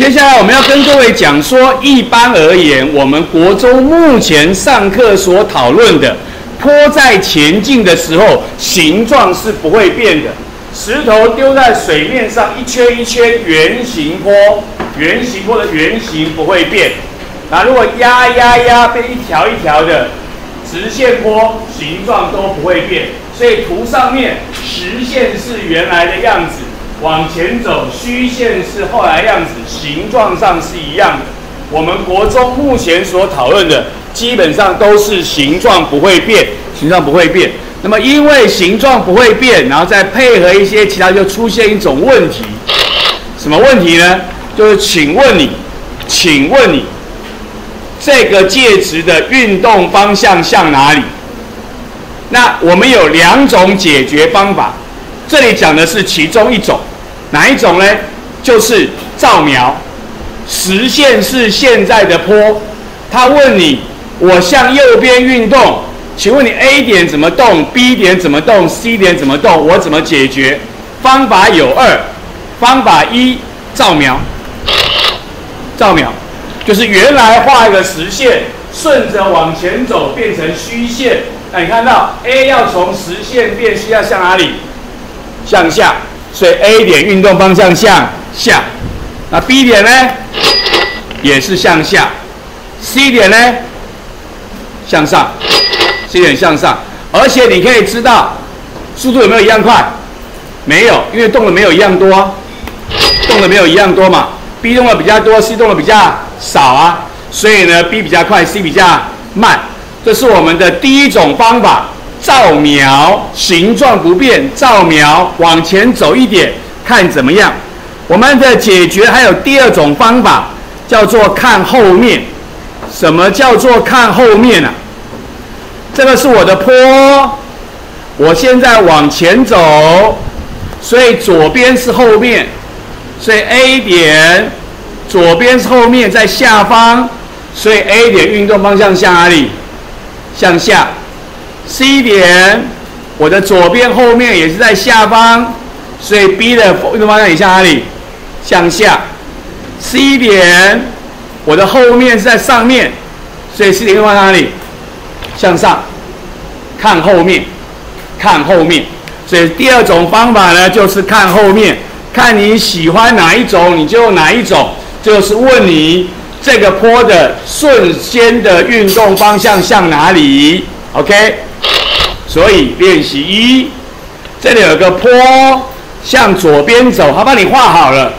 接下来我们要跟各位讲说，一般而言，我们国中目前上课所讨论的坡在前进的时候，形状是不会变的。石头丢在水面上，一圈一圈圆形坡，圆形坡的圆形不会变。那如果压压压变一条一条的直线坡，形状都不会变。所以图上面实线是原来的样子，往前走虚线是后来样子，形状上是一样的。我们国中目前所讨论的，基本上都是形状不会变，形状不会变。那么因为形状不会变，然后再配合一些其他，就出现一种问题。什么问题呢？就是请问你，请问你，这个介质的运动方向向哪里？那我们有两种解决方法，这里讲的是其中一种，哪一种呢？就是照描，实线是现在的坡。他问你，我向右边运动。请问你 A 点怎么动？B 点怎么动？C 点怎么动？我怎么解决？方法有二。方法一，照描。照描，就是原来画一个实线，顺着往前走变成虚线。那你看到 A 要从实线变虚，要向哪里？向下。所以 A 点运动方向向下。那 B 点呢？也是向下。C 点呢？向上。C 点向上，而且你可以知道速度有没有一样快？没有，因为动的没有一样多，动的没有一样多嘛。B 动的比较多，C 动的比较少啊，所以呢，B 比较快，C 比较慢。这是我们的第一种方法，照描形状不变，照描往前走一点，看怎么样。我们的解决还有第二种方法，叫做看后面。什么叫做看后面呢？这个是我的坡，我现在往前走，所以左边是后面，所以 A 点左边是后面在下方，所以 A 点运动方向向哪里？向下。C 点我的左边后面也是在下方，所以 B 的运动方向也向哪里？向下。C 点我的后面是在上面，所以 C 点运动方向哪里？向上，看后面，看后面。所以第二种方法呢，就是看后面，看你喜欢哪一种，你就用哪一种。就是问你这个坡的瞬间的运动方向向哪里？OK。所以练习一，这里有个坡向左边走，他帮你画好了。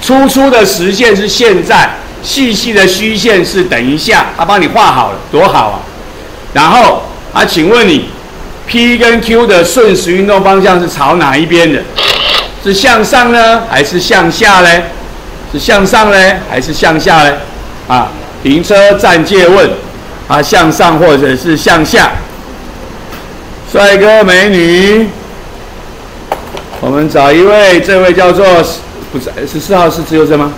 粗粗的实线是现在，细细的虚线是等一下，他帮你画好了，多好啊！然后啊，请问你，P 跟 Q 的瞬时运动方向是朝哪一边的？是向上呢，还是向下呢？是向上呢，还是向下呢？啊，停车暂借问，啊，向上或者是向下？帅哥美女，我们找一位，这位叫做不是十四号是自由生吗？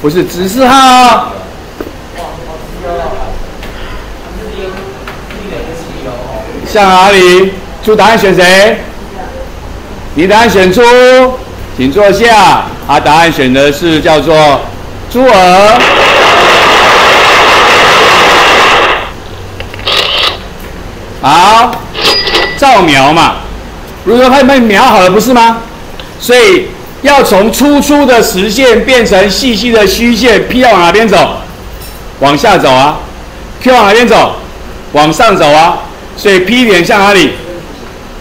不是，十四号。向哪里？出答案选谁？你答案选出，请坐下。啊，答案选的是叫做猪儿。好，照描嘛。如果他被描好了，不是吗？所以要从粗粗的实线变成细细的虚线，P 要往哪边走？往下走啊。Q 往哪边走？往上走啊。所以 P 点向哪里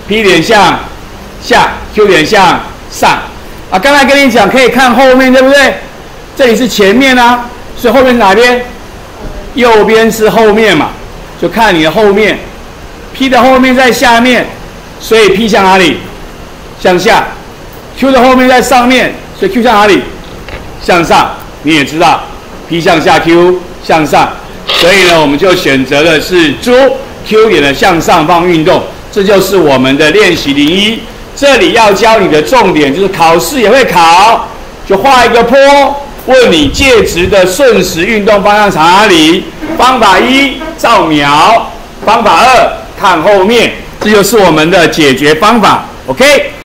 ？P 点向下，Q 点向上。啊，刚才跟你讲可以看后面，对不对？这里是前面啊，所以后面是哪边？右边是后面嘛，就看你的后面。P 的后面在下面，所以 P 向哪里？向下。Q 的后面在上面，所以 Q 向哪里？向上。你也知道，P 向下，Q 向上。所以呢，我们就选择的是猪。Q 点的向上方运动，这就是我们的练习零一。这里要教你的重点就是考试也会考，就画一个坡，问你介质的瞬时运动方向朝哪里？方法一照秒，方法二看后面，这就是我们的解决方法。OK。